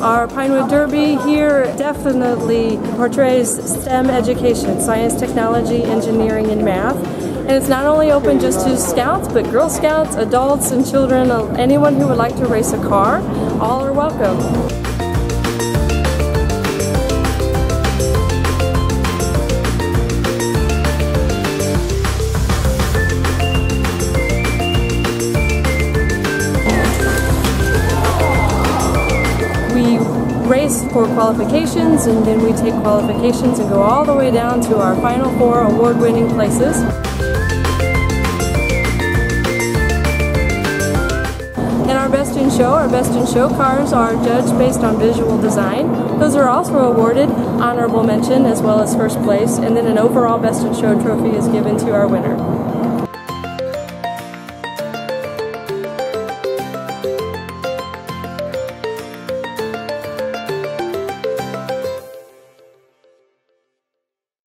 Our Pinewood Derby here definitely portrays STEM education, science, technology, engineering, and math. And it's not only open just to scouts, but Girl Scouts, adults, and children, anyone who would like to race a car, all are welcome. Race for qualifications and then we take qualifications and go all the way down to our final four award-winning places. And our Best in Show, our Best in Show cars are judged based on visual design. Those are also awarded honorable mention as well as first place and then an overall Best in Show trophy is given to our winner.